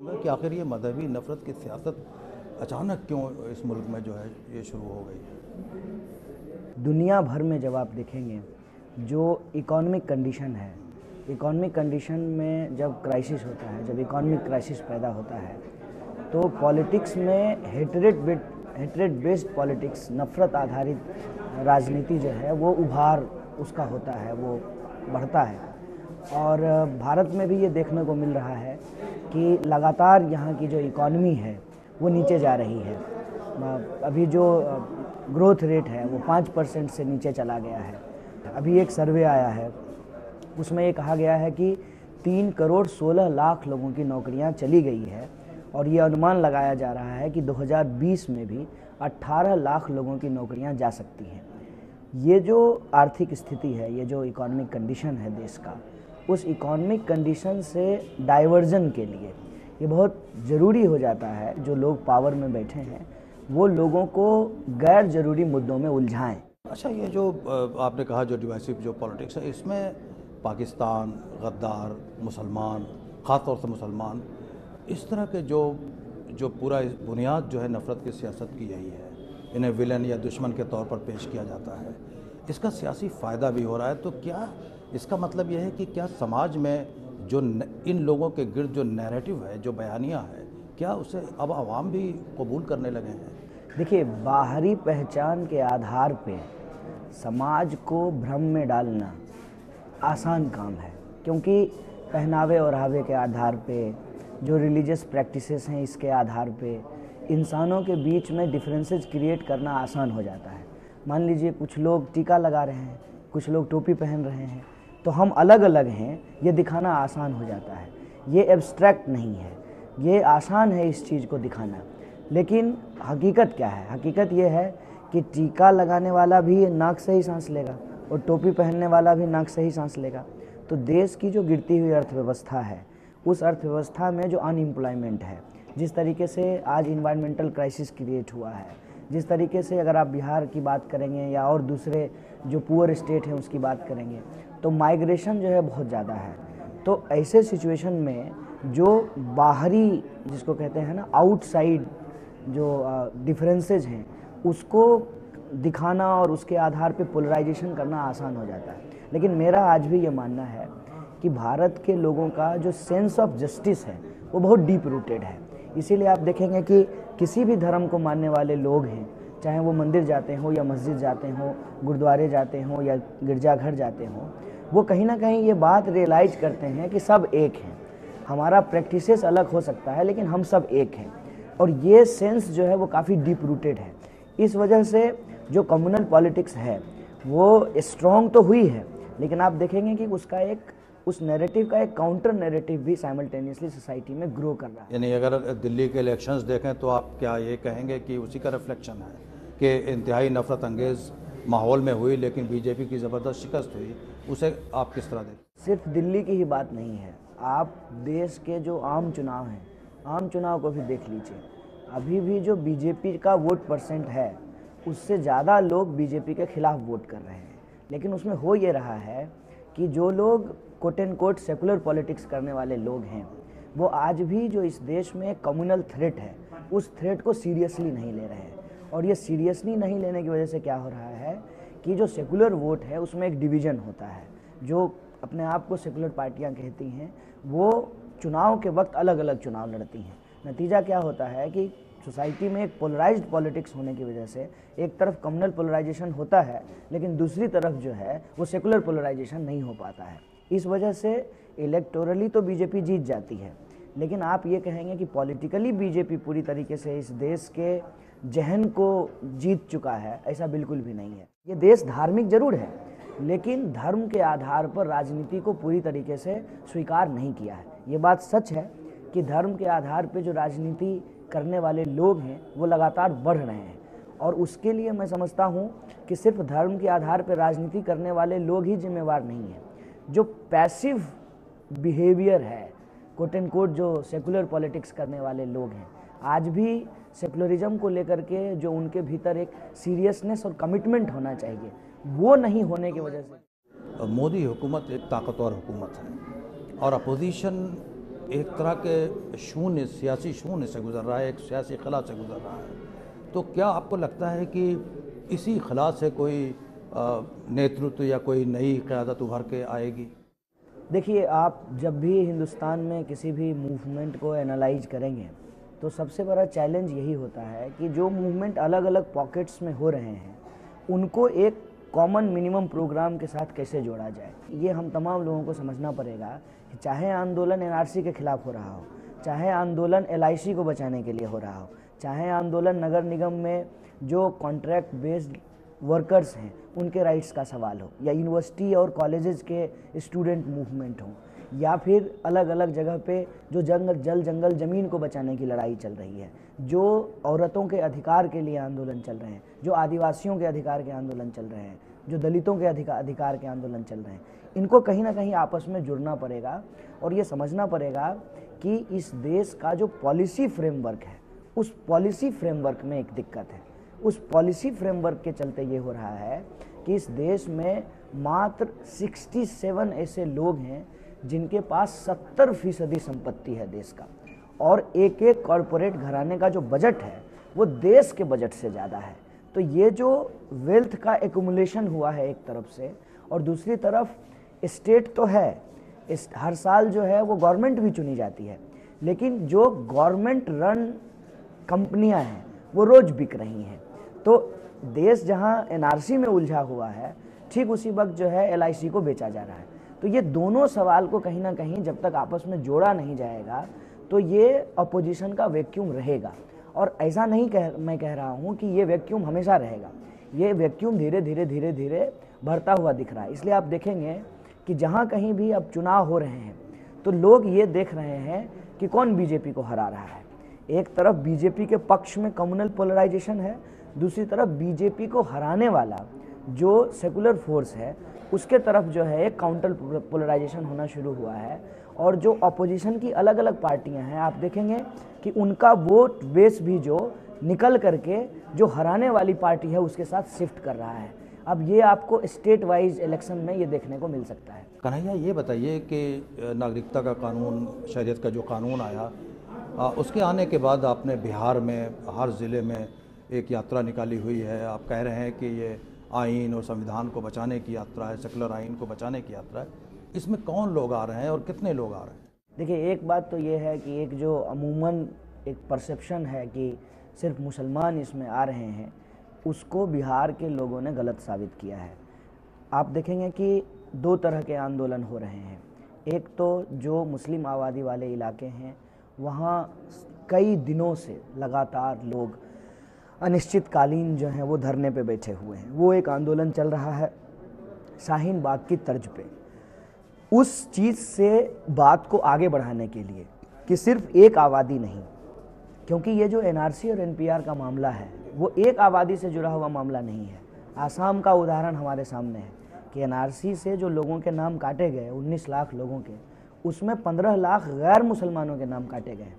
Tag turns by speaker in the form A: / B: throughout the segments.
A: कि आखिर ये मजहबी नफरत की सियासत अचानक क्यों इस मुल्क में जो है ये शुरू हो गई?
B: दुनिया भर में जब आप देखेंगे, जो इकोनॉमिक कंडीशन है इकोनॉमिक कंडीशन में जब क्राइसिस होता है, जब इकोनॉमिक क्राइसिस पैदा होता है तो पॉलिटिक्स में हेटरेट हेटरेट बेस्ड पॉलिटिक्स नफरत आधारित राजनीति जो है, वो उभार उसका होता है, वो बढ़ता है। और भारत में भी ये देखने को मिल रहा है कि लगातार यहाँ की जो इकॉनमी है, वो नीचे जा रही है। अभी जो ग्रोथ रेट है, वो पाँच परसेंट से नीचे चला गया है। अभी एक सर्वे आया है, उसमें ये कहा गया है कि तीन करोड़ सोलह लाख लोगों की नौकरियाँ चली गई है और ये अनुमान लगाया जा रहा है कि 2020 में भी 18 लाख लोगों की नौकरियाँ जा सकती हैं। ये जो आर्थिक स्थिति है, ये जो इकोनॉमिक कंडीशन है देश का उस इकोनॉमिक कंडीशन से डाइवर्जन के लिए। ये बहुत ज़रूरी हो जाता है, जो लोग पावर में बैठे हैं, वो लोगों को गैर ज़रूरी मुद्दों में उलझाएँ।
A: अच्छा ये जो आपने कहा जो डिवाइसिव जो पॉलिटिक्स है, इसमें पाकिस्तान, गद्दार, मुसलमान ख़ास तौर से मुसलमान, इस तरह के जो जो पूरा बुनियाद जो है नफ़रत की सियासत की यही है। इन्हें विलन या दुश्मन के तौर पर पेश किया जाता है। इसका सियासी फ़ायदा भी हो रहा है तो क्या इसका मतलब यह है कि क्या समाज में जो इन लोगों के गिर्द जो नैरेटिव है, जो बयानियाँ है, क्या उसे अब आवाम भी कबूल करने लगे हैं?
B: देखिए, बाहरी पहचान के आधार पे समाज को भ्रम में डालना आसान काम है, क्योंकि पहनावे और हावे के आधार पे, जो रिलीजियस प्रैक्टिसेस हैं इसके आधार पे, इंसानों के बीच में डिफरेंसेस क्रिएट करना आसान हो जाता है। मान लीजिए, कुछ लोग टीका लगा रहे हैं, कुछ लोग टोपी पहन रहे हैं तो हम अलग अलग हैं, ये दिखाना आसान हो जाता है। ये एब्स्ट्रैक्ट नहीं है। ये आसान है इस चीज़ को दिखाना। लेकिन हकीकत क्या है? हकीकत ये है कि टीका लगाने वाला भी नाक से ही सांस लेगा और टोपी पहनने वाला भी नाक से ही सांस लेगा। तो देश की जो गिरती हुई अर्थव्यवस्था है, उस अर्थव्यवस्था में जो अनएम्प्लॉयमेंट है, जिस तरीके से आज इन्वायरमेंटल क्राइसिस क्रिएट हुआ है, जिस तरीके से अगर आप बिहार की बात करेंगे या और दूसरे जो पुअर स्टेट हैं उसकी बात करेंगे तो माइग्रेशन जो है बहुत ज़्यादा है। तो ऐसे सिचुएशन में जो बाहरी जिसको कहते हैं ना आउटसाइड जो डिफरेंसेज हैं, उसको दिखाना और उसके आधार पे पोलराइजेशन करना आसान हो जाता है। लेकिन मेरा आज भी ये मानना है कि भारत के लोगों का जो सेंस ऑफ़ जस्टिस है, वो बहुत डीप रूटेड है। इसीलिए आप देखेंगे कि किसी भी धर्म को मानने वाले लोग हैं, चाहे वो मंदिर जाते हों या मस्जिद जाते हों, गुरुद्वारे जाते हों या गिरजाघर जाते हों वो कहीं ना कहीं ये बात रियलाइज़ करते हैं कि सब एक हैं। हमारा प्रैक्टिसेस अलग हो सकता है, लेकिन हम सब एक हैं। और ये सेंस जो है वो काफ़ी डीप रूटेड है। इस वजह से जो कम्युनल पॉलिटिक्स है, वो स्ट्रॉन्ग तो हुई है, लेकिन आप देखेंगे कि उसका एक, उस नैरेटिव का एक काउंटर नैरेटिव भी साइमल्टेनियसली सोसाइटी में ग्रो कर रहा है।
A: यानी अगर दिल्ली के इलेक्शंस देखें तो आप क्या ये कहेंगे कि उसी का रिफ्लेक्शन है कि इंतहाई नफरत अंगेज़ माहौल में हुई, लेकिन बीजेपी की ज़बरदस्त शिकस्त हुई। उसे आप किस तरह देखें?
B: सिर्फ़ दिल्ली की ही बात नहीं है। आप देश के जो आम चुनाव हैं, आम चुनाव को भी देख लीजिए। अभी भी जो बीजेपी का वोट परसेंट है, उससे ज़्यादा लोग बीजेपी के खिलाफ वोट कर रहे हैं। लेकिन उसमें हो ये रहा है कि जो लोग quote end quote secular politics करने वाले लोग हैं, वो आज भी जो इस देश में कम्युनल थ्रेट है, उस थ्रेट को सीरियसली नहीं ले रहे हैं। और ये सीरियसली नहीं लेने की वजह से क्या हो रहा है? कि जो सेकुलर वोट है, उसमें एक डिवीज़न होता है। जो अपने आप को सेकुलर पार्टियाँ कहती हैं, वो चुनाव के वक्त अलग अलग चुनाव लड़ती हैं। नतीजा क्या होता है कि सोसाइटी में एक पोलराइज पॉलिटिक्स होने की वजह से एक तरफ़ कम्युनल पोलराइजेशन होता है, लेकिन दूसरी तरफ़ जो है, वो सेकुलर पोलराइजेशन नहीं हो पाता है। इस वजह से इलेक्टोरली तो बीजेपी जीत जाती है, लेकिन आप ये कहेंगे कि पॉलिटिकली बीजेपी पूरी तरीके से इस देश के जहन को जीत चुका है, ऐसा बिल्कुल भी नहीं है। ये देश धार्मिक ज़रूर है, लेकिन धर्म के आधार पर राजनीति को पूरी तरीके से स्वीकार नहीं किया है। ये बात सच है कि धर्म के आधार पर जो राजनीति करने वाले लोग हैं, वो लगातार बढ़ रहे हैं। और उसके लिए मैं समझता हूँ कि सिर्फ़ धर्म के आधार पर राजनीति करने वाले लोग ही जिम्मेवार नहीं हैं। जो पैसिव बिहेवियर है कोट एंड कोट जो सेकुलर पॉलिटिक्स करने वाले लोग हैं आज भी सेकुलरिज्म को लेकर के जो उनके भीतर एक सीरियसनेस और कमिटमेंट होना चाहिए वो नहीं होने की वजह से।
A: मोदी हुकूमत एक ताकतवर हुकूमत है और अपोजिशन एक तरह के शून्य सियासी शून्य से गुजर रहा है एक सियासी खला से गुजर रहा है। तो क्या आपको लगता है कि इसी खला से कोई नेतृत्व या कोई नई क़्यादत उभर के आएगी?
B: देखिए आप जब भी हिंदुस्तान में किसी भी मूवमेंट को एनालाइज करेंगे तो सबसे बड़ा चैलेंज यही होता है कि जो मूवमेंट अलग अलग पॉकेट्स में हो रहे हैं, उनको एक कॉमन मिनिमम प्रोग्राम के साथ कैसे जोड़ा जाए? ये हम तमाम लोगों को समझना पड़ेगा कि चाहे आंदोलन एनआरसी के खिलाफ हो रहा हो, चाहे आंदोलन एलआईसी को बचाने के लिए हो रहा हो, चाहे आंदोलन नगर निगम में जो कॉन्ट्रैक्ट बेस्ड वर्कर्स हैं, उनके राइट्स का सवाल हो, या यूनिवर्सिटी और कॉलेजेस के स्टूडेंट मूवमेंट हो। या फिर अलग अलग जगह पे जो जंग जल जंगल ज़मीन को बचाने की लड़ाई चल रही है, जो औरतों के अधिकार के लिए आंदोलन चल रहे हैं, जो आदिवासियों के अधिकार के आंदोलन चल रहे हैं, जो दलितों के अधिकार अधिकार के आंदोलन चल रहे हैं, इनको कहीं ना कहीं आपस में जुड़ना पड़ेगा और ये समझना पड़ेगा कि इस देश का जो पॉलिसी फ्रेमवर्क है, उस पॉलिसी फ्रेमवर्क में एक दिक्कत है। उस पॉलिसी फ्रेमवर्क के चलते ये हो रहा है कि इस देश में मात्र 67 ऐसे लोग हैं जिनके पास 70 फ़ीसदी संपत्ति है देश का। और एक एक कॉरपोरेट घराने का जो बजट है, वो देश के बजट से ज़्यादा है। तो ये जो वेल्थ का एकुमुलेशन हुआ है एक तरफ़ से, और दूसरी तरफ़ स्टेट तो है, इस हर साल जो है वो गवर्नमेंट भी चुनी जाती है। लेकिन जो गवर्नमेंट रन कंपनियाँ हैं, वो रोज़ बिक रही हैं। तो देश जहाँ एनआरसी में उलझा हुआ है, ठीक उसी वक्त जो है एलआईसी को बेचा जा रहा है। तो ये दोनों सवाल को कहीं ना कहीं जब तक आपस में जोड़ा नहीं जाएगा तो ये अपोजिशन का वैक्यूम रहेगा। और ऐसा नहीं कह, मैं कह रहा हूँ कि ये वैक्यूम हमेशा रहेगा। ये वैक्यूम धीरे धीरे धीरे धीरे भरता हुआ दिख रहा है। इसलिए आप देखेंगे कि जहाँ कहीं भी अब चुनाव हो रहे हैं तो लोग ये देख रहे हैं कि कौन बीजेपी को हरा रहा है। एक तरफ़ बीजेपी के पक्ष में कम्युनल पोलराइजेशन है, दूसरी तरफ़ बीजेपी को हराने वाला जो सेकुलर फोर्स है उसके तरफ़ जो है एक काउंटर पोलराइजेशन होना शुरू हुआ है और जो अपोजिशन की अलग अलग पार्टियाँ हैं आप देखेंगे कि उनका वोट बेस भी जो निकल करके जो हराने वाली पार्टी है उसके साथ शिफ्ट कर रहा है। अब ये आपको स्टेट वाइज इलेक्शन में ये देखने को मिल सकता है।
A: कन्हैया ये बताइए कि नागरिकता का कानून शरीयत का जो कानून आया आ, उसके आने के बाद आपने बिहार में हर ज़िले में एक यात्रा निकाली हुई है। आप कह रहे हैं कि ये आइन और संविधान को बचाने की यात्रा है सेकुलर आइन को बचाने की यात्रा है। इसमें कौन लोग आ रहे हैं और कितने लोग आ रहे हैं?
B: देखिए, एक बात तो ये है कि एक जो अमूमन एक परसेप्शन है कि सिर्फ़ मुसलमान इसमें आ रहे हैं, उसको बिहार के लोगों ने गलत साबित किया है। आप देखेंगे कि दो तरह के आंदोलन हो रहे हैं। एक तो जो मुस्लिम आबादी वाले इलाके हैं, वहाँ कई दिनों से लगातार लोग अनिश्चितकालीन जो हैं, वो धरने पे बैठे हुए हैं। वो एक आंदोलन चल रहा है शाहीन बाग की तर्ज पे। उस चीज़ से बात को आगे बढ़ाने के लिए कि सिर्फ़ एक आबादी नहीं, क्योंकि ये जो एनआरसी और एनपीआर का मामला है, वो एक आबादी से जुड़ा हुआ मामला नहीं है। आसाम का उदाहरण हमारे सामने है कि एनआरसी से जो लोगों के नाम काटे गए 19 लाख लोगों के, उसमें 15 लाख गैर मुसलमानों के नाम काटे गए।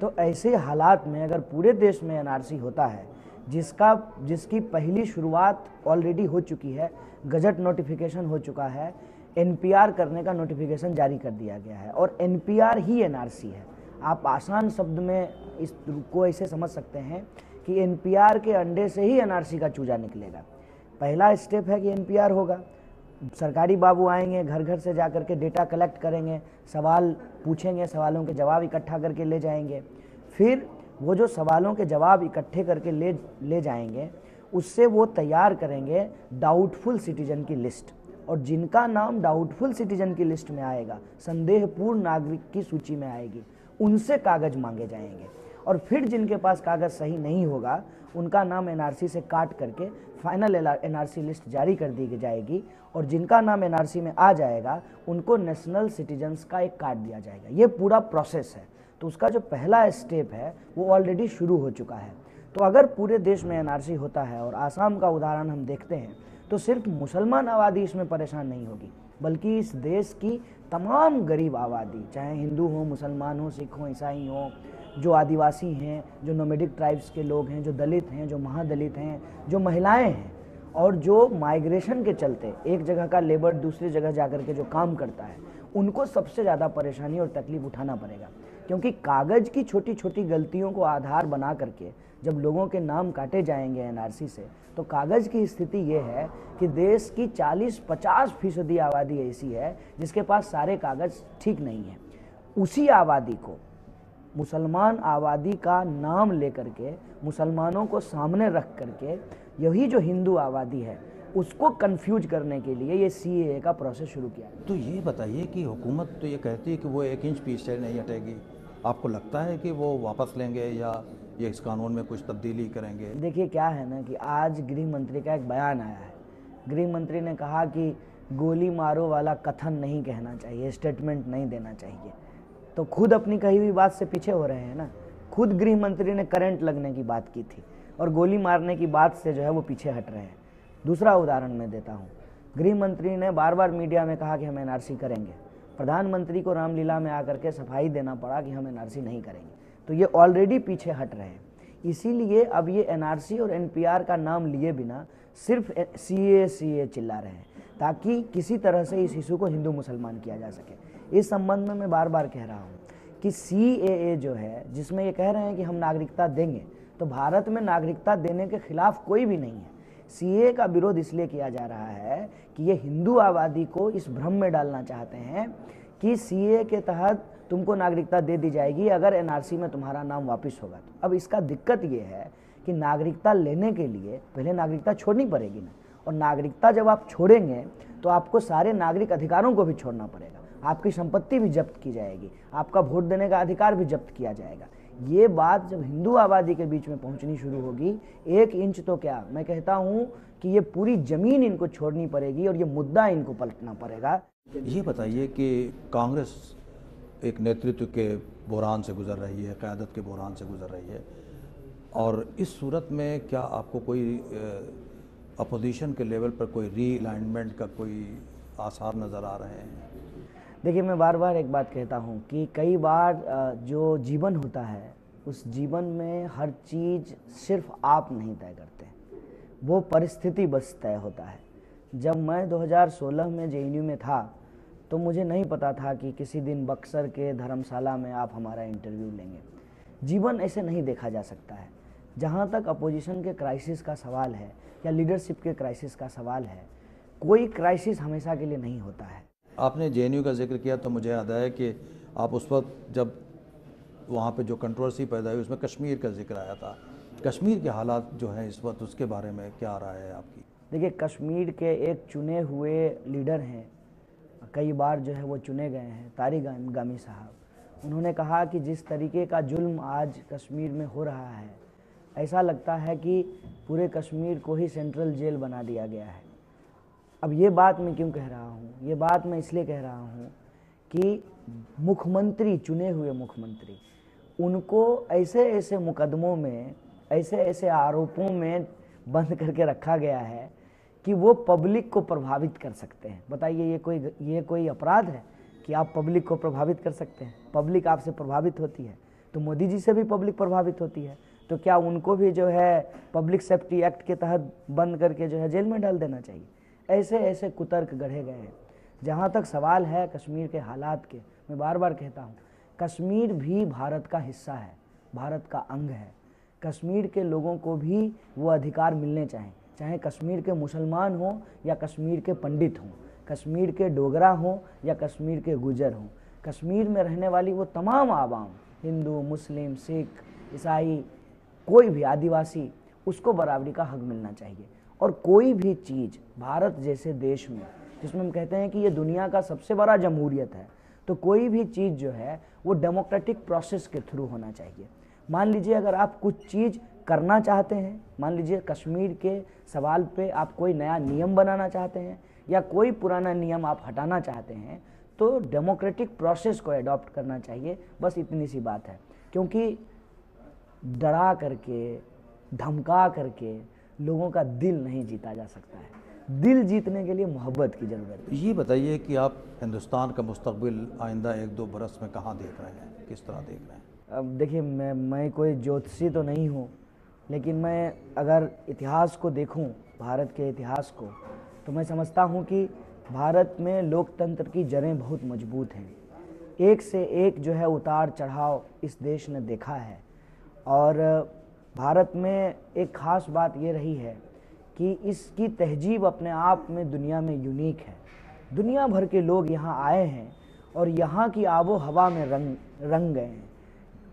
B: तो ऐसे हालात में अगर पूरे देश में एनआरसी होता है जिसका, जिसकी पहली शुरुआत ऑलरेडी हो चुकी है, गजट नोटिफिकेशन हो चुका है एनपीआर करने का नोटिफिकेशन जारी कर दिया गया है और एनपीआर ही एनआरसी है। आप आसान शब्द में इस को ऐसे समझ सकते हैं कि एनपीआर के अंडे से ही एनआरसी का चूजा निकलेगा। पहला स्टेप है कि एनपीआर होगा। सरकारी बाबू आएँगे घर घर से जा कर के डेटा कलेक्ट करेंगे, सवाल पूछेंगे, सवालों के जवाब इकट्ठा करके ले जाएँगे। फिर वो जो सवालों के जवाब इकट्ठे करके ले ले जाएँगे, उससे वो तैयार करेंगे डाउटफुल सिटीजन की लिस्ट और जिनका नाम डाउटफुल सिटीजन की लिस्ट में आएगा, संदेहपूर्ण नागरिक की सूची में आएगी, उनसे कागज़ मांगे जाएँगे। और फिर जिनके पास कागज़ सही नहीं होगा, उनका नाम एनआरसी से काट करके फाइनल एनआरसी लिस्ट जारी कर दी जाएगी। और जिनका नाम एनआरसी में आ जाएगा, उनको नेशनल सिटीजन्स का एक कार्ड दिया जाएगा। ये पूरा प्रोसेस है। तो उसका जो पहला स्टेप है, वो ऑलरेडी शुरू हो चुका है। तो अगर पूरे देश में एनआरसी होता है और आसाम का उदाहरण हम देखते हैं तो सिर्फ़ मुसलमान आबादी इसमें परेशान नहीं होगी, बल्कि इस देश की तमाम गरीब आबादी, चाहे हिंदू हो, मुसलमान हो, सिख हो, ईसाई हो, जो आदिवासी हैं, जो नोमेडिक ट्राइब्स के लोग हैं, जो दलित हैं, जो महादलित हैं, जो महिलाएँ हैं, और जो माइग्रेशन के चलते एक जगह का लेबर दूसरी जगह जा के जो काम करता है, उनको सबसे ज़्यादा परेशानी और तकलीफ़ उठाना पड़ेगा। क्योंकि कागज़ की छोटी छोटी गलतियों को आधार बना करके जब लोगों के नाम काटे जाएँगे एनआरसी से तो कागज़ की स्थिति ये है कि देश की 40-50 फ़ीसदी आबादी ऐसी है जिसके पास सारे कागज़ ठीक नहीं है। उसी आबादी को, मुसलमान आबादी का नाम लेकर के, मुसलमानों को सामने रख करके, यही जो हिंदू आबादी है, उसको कंफ्यूज करने के लिए ये सी का प्रोसेस शुरू किया
A: तो ये बताइए कि हुकूमत तो ये कहती है कि वो एक इंच पीछे नहीं हटेगी। आपको लगता है कि वो वापस लेंगे या ये इस कानून में कुछ तब्दीली करेंगे?
B: देखिए, क्या है ना कि आज गृह मंत्री का एक बयान आया है। गृह मंत्री ने कहा कि गोली मारो वाला कथन नहीं कहना चाहिए स्टेटमेंट नहीं देना चाहिए। तो खुद अपनी कही हुई बात से पीछे हो रहे हैं ना। खुद गृह मंत्री ने करंट लगने की बात की थी और गोली मारने की बात से जो है वो पीछे हट रहे हैं। दूसरा उदाहरण मैं देता हूँ। गृह मंत्री ने बार बार मीडिया में कहा कि हम एनआरसी करेंगे। प्रधानमंत्री को रामलीला में आकर के सफ़ाई देना पड़ा कि हम एनआरसी नहीं करेंगे। तो ये ऑलरेडी पीछे हट रहे हैं। इसीलिए अब ये एनआरसी और एनपीआर का नाम लिए बिना सिर्फ़ सी ए चिल्ला रहे हैं, ताकि किसी तरह से इस इशू को हिंदू मुसलमान किया जा सके। इस संबंध में मैं बार बार कह रहा हूँ कि सी ए ए जो है, जिसमें ये कह रहे हैं कि हम नागरिकता देंगे तो भारत में नागरिकता देने के खिलाफ कोई भी नहीं है। सीए का विरोध इसलिए किया जा रहा है कि ये हिंदू आबादी को इस भ्रम में डालना चाहते हैं कि सीए के तहत तुमको नागरिकता दे दी जाएगी अगर एनआरसी में तुम्हारा नाम वापस होगा तो। अब इसका दिक्कत ये है कि नागरिकता लेने के लिए पहले नागरिकता छोड़नी पड़ेगी ना। और नागरिकता जब आप छोड़ेंगे तो आपको सारे नागरिक अधिकारों को भी छोड़ना पड़ेगा। आपकी संपत्ति भी जब्त की जाएगी। आपका वोट देने का अधिकार भी जब्त किया जाएगा। ये बात जब हिंदू आबादी के बीच में पहुंचनी शुरू होगी, एक इंच तो क्या? मैं कहता हूँ कि ये पूरी ज़मीन इनको छोड़नी पड़ेगी और ये मुद्दा इनको पलटना पड़ेगा।
A: ये बताइए कि कांग्रेस एक नेतृत्व के बुरान से गुजर रही है, क़्यादत के बुरान से गुजर रही है, और इस सूरत में क्या आपको कोई अपोजिशन के लेवल पर कोई रीअलाइनमेंट का कोई आसार नज़र आ रहे हैं?
B: देखिए, मैं बार बार एक बात कहता हूँ कि कई बार जो जीवन होता है, उस जीवन में हर चीज़ सिर्फ़ आप नहीं तय करते। वो परिस्थिति बस तय होता है। जब मैं 2016 में जेएनयू में था तो मुझे नहीं पता था कि किसी दिन बक्सर के धर्मशाला में आप हमारा इंटरव्यू लेंगे। जीवन ऐसे नहीं देखा जा सकता है। जहाँ तक अपोजिशन के क्राइसिस का सवाल है, या लीडरशिप के क्राइसिस का सवाल है, कोई क्राइसिस हमेशा के लिए नहीं होता है।
A: आपने जेएनयू का ज़िक्र किया तो मुझे याद आया कि आप उस वक्त जब वहाँ पे जो कंट्रोवर्सी पैदा हुई, उसमें कश्मीर का ज़िक्र आया था। कश्मीर के हालात जो हैं इस वक्त, उसके बारे में क्या रहा है आपकी?
B: देखिए, कश्मीर के एक चुने हुए लीडर हैं। कई बार जो है वो चुने गए हैं, तारिक गामी साहब। उन्होंने कहा कि जिस तरीके का जुल्म आज कश्मीर में हो रहा है, ऐसा लगता है कि पूरे कश्मीर को ही सेंट्रल जेल बना दिया गया है। अब ये बात मैं क्यों कह रहा हूँ? ये बात मैं इसलिए कह रहा हूँ कि मुख्यमंत्री चुने हुए मुख्यमंत्री, उनको ऐसे ऐसे मुकदमों में ऐसे ऐसे आरोपों में बंद करके रखा गया है कि वो पब्लिक को प्रभावित कर सकते हैं। बताइए, ये कोई ये कोई अपराध है कि आप पब्लिक को प्रभावित कर सकते हैं? पब्लिक आपसे प्रभावित होती है। तो मोदी जी से भी पब्लिक प्रभावित होती है। तो क्या उनको भी जो है पब्लिक सेफ्टी एक्ट के तहत बंद करके जो है जेल में डाल देना चाहिए? ऐसे ऐसे कुतर्क गढ़े गए हैं। जहाँ तक सवाल है कश्मीर के हालात के, मैं बार बार कहता हूँ, कश्मीर भी भारत का हिस्सा है, भारत का अंग है। कश्मीर के लोगों को भी वो अधिकार मिलने चाहिए, चाहे कश्मीर के मुसलमान हों या कश्मीर के पंडित हों, कश्मीर के डोगरा हों या कश्मीर के गुजर हों। कश्मीर में रहने वाली वो तमाम आवाम, हिंदू, मुस्लिम, सिख, ईसाई, कोई भी आदिवासी, उसको बराबरी का हक मिलना चाहिए। और कोई भी चीज़ भारत जैसे देश में, जिसमें हम कहते हैं कि ये दुनिया का सबसे बड़ा जमहूरियत है तो कोई भी चीज़ जो है, वो डेमोक्रेटिक प्रोसेस के थ्रू होना चाहिए। मान लीजिए अगर आप कुछ चीज़ करना चाहते हैं, मान लीजिए कश्मीर के सवाल पे आप कोई नया नियम बनाना चाहते हैं, या कोई पुराना नियम आप हटाना चाहते हैं तो डेमोक्रेटिक प्रोसेस को अडॉप्ट करना चाहिए। बस इतनी सी बात है। क्योंकि डरा करके, धमका करके लोगों का दिल नहीं जीता जा सकता है। दिल जीतने के लिए मोहब्बत की ज़रूरत
A: है। ये बताइए कि आप हिंदुस्तान का मुस्तबिल आइंदा एक दो बरस में कहाँ देख रहे हैं? किस तरह देख रहे हैं?
B: अब देखिए मैं मैं कोई ज्योतिषी तो नहीं हूँ लेकिन मैं अगर इतिहास को देखूँ भारत के इतिहास को तो मैं समझता हूँ कि भारत में लोकतंत्र की जड़ें बहुत मज़बूत हैं। एक से एक जो है उतार चढ़ाव इस देश ने देखा है। और भारत में एक ख़ास बात ये रही है कि इसकी तहजीब अपने आप में दुनिया में यूनिक है। दुनिया भर के लोग यहाँ आए हैं और यहाँ की आबो हवा में रंग रंग गए हैं।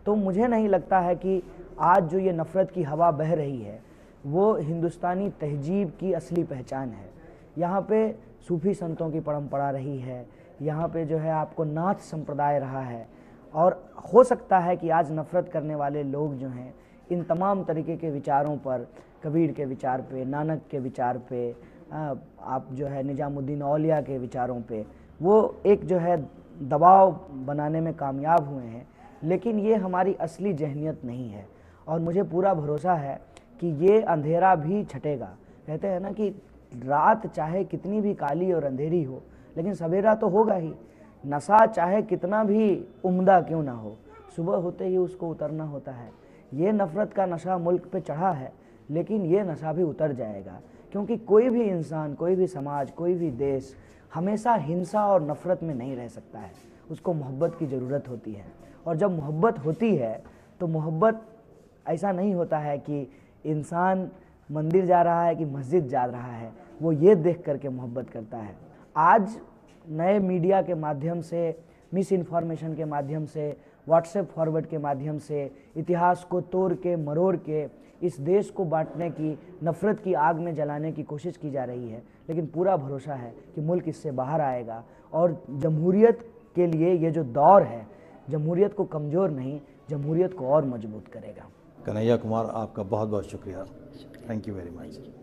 B: तो मुझे नहीं लगता है कि आज जो ये नफ़रत की हवा बह रही है, वो हिंदुस्तानी तहजीब की असली पहचान है। यहाँ पे सूफी संतों की परंपरा रही है, यहाँ पे जो है आपको नाथ संप्रदाय रहा है और हो सकता है कि आज नफ़रत करने वाले लोग जो हैं इन तमाम तरीके के विचारों पर, कबीर के विचार पे, नानक के विचार पे आप जो है निज़ामुद्दीन औलिया के विचारों पे, वो एक जो है दबाव बनाने में कामयाब हुए हैं। लेकिन ये हमारी असली जहनीत नहीं है। और मुझे पूरा भरोसा है कि ये अंधेरा भी छटेगा। कहते हैं ना कि रात चाहे कितनी भी काली और अंधेरी हो, लेकिन सवेरा तो होगा ही। नशा चाहे कितना भी उम्दा क्यों ना हो, सुबह होते ही उसको उतरना होता है। ये नफ़रत का नशा मुल्क पे चढ़ा है, लेकिन ये नशा भी उतर जाएगा। क्योंकि कोई भी इंसान, कोई भी समाज, कोई भी देश हमेशा हिंसा और नफ़रत में नहीं रह सकता है। उसको मोहब्बत की ज़रूरत होती है। और जब मोहब्बत होती है तो मोहब्बत ऐसा नहीं होता है कि इंसान मंदिर जा रहा है कि मस्जिद जा रहा है। वो ये देख करके मोहब्बत करता है। आज नए मीडिया के माध्यम से, मिस इन्फॉर्मेशन के माध्यम से व्हाट्सएप फॉरवर्ड के माध्यम से इतिहास को तोड़ के, मरोड़ के, इस देश को बांटने की, नफ़रत की आग में जलाने की कोशिश की जा रही है। लेकिन पूरा भरोसा है कि मुल्क इससे बाहर आएगा। और जमहूरीत के लिए ये जो दौर है जमहूरीत को कमज़ोर नहीं जमहूरीत को और मज़बूत करेगा।
A: कन्हैया कुमार, आपका बहुत बहुत शुक्रिया। Thank you very much